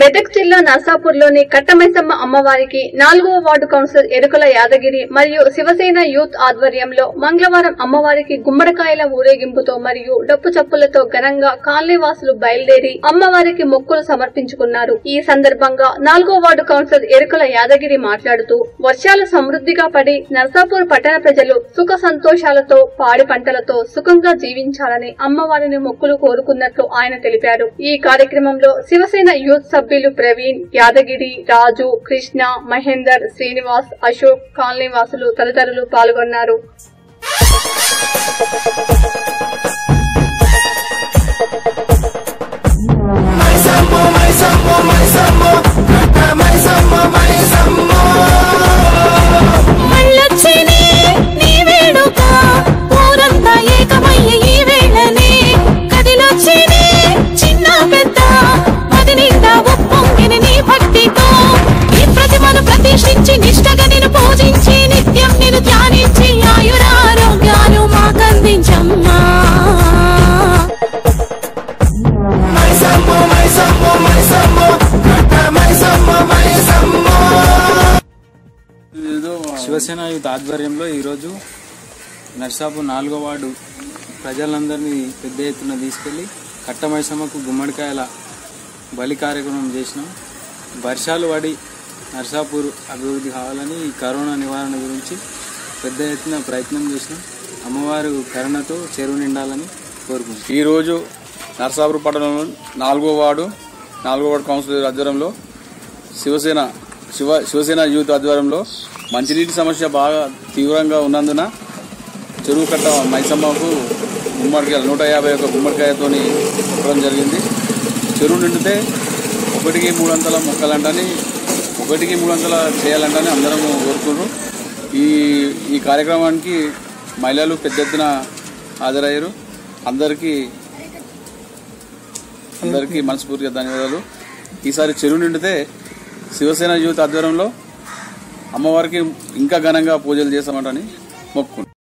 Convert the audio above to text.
మెదక్ జిల్లా నర్సాపూర్లోని కట్టమైసమ్మ అమ్మవారికి నాలుగవ వార్డు కౌన్సిలర్ ఎరుకల యాదగిరి మరియు శివసేన యూత్ ఆధ్వర్యంలో మంగళవారం అమ్మవారికి గుమ్మడికాయల ఊరేగింపుతో మరియు డప్పు చప్పులతో ఘనంగా కాలనీవాసులు బయలుదేరి అమ్మవారికి మొక్కులు సమర్పించుకున్నారు. ఈ సందర్భంగా నాలుగో వార్డు కౌన్సిలర్ ఎరుకల యాదగిరి మాట్లాడుతూ వర్షాలు సమృద్ధిగా పడి నర్సాపూర్ పట్టణ ప్రజలు సుఖ సంతోషాలతో పాడి పంటలతో సుఖంగా జీవించాలని అమ్మవారిని మొక్కులు కోరుకున్నట్లు ఆయన తెలిపారు. ఈ కార్యక్రమంలో శివసేన యూత్ సభ్యులు ప్రవీణ్ యాదగిరి రాజు కృష్ణ మహేందర్ శ్రీనివాస్ అశోక్ కాలనీ వాసులు తదితరులు పాల్గొన్నారు. శివసేన యూత్ ఆధ్వర్యంలో ఈరోజు నర్సాపు నాలుగో వార్డు ప్రజలందరినీ పెద్ద ఎత్తున తీసుకెళ్ళి కట్టమైసమ్మకు గుమ్మడికాయల బలి కార్యక్రమం చేసినాం. వర్షాలు పడి నర్సాపూర్ అభివృద్ధి కావాలని ఈ కరోనా నివారణ గురించి పెద్ద ఎత్తున ప్రయత్నం చేసినాం. అమ్మవారు కరుణతో చెరువు నిండాలని కోరుకుంటున్నాం. ఈరోజు నర్సాపురం పట్టణంలో నాలుగో వార్డు నాలుగో వార్డు కౌన్సిలర్ ఆధ్వర్యంలో శివసేన శివ శివసేన యూత్ ఆధ్వర్యంలో మంచినీటి సమస్య బాగా తీవ్రంగా ఉన్నందున చెరువు కట్ట మైసమ్మకు గుమ్మడికాయ నూట యాభై ఒక గుమ్మడికాయతో చెప్పడం జరిగింది. చెరువు నిండితే ఒకటికి మూడు వందల మొక్కలంటని ఒకటికి మూడు వందల చేయాలంటని అందరము కోరుకున్నారు ఈ ఈ కార్యక్రమానికి మహిళలు పెద్ద ఎత్తున హాజరయ్యారు. అందరికీ అందరికీ మనస్ఫూర్తిగా ధన్యవాదాలు. ఈసారి చెరువు నిండితే శివసేన యూత్ ఆధ్వర్యంలో అమ్మవారికి ఇంకా ఘనంగా పూజలు చేస్తామంటని మొక్కుకున్నాం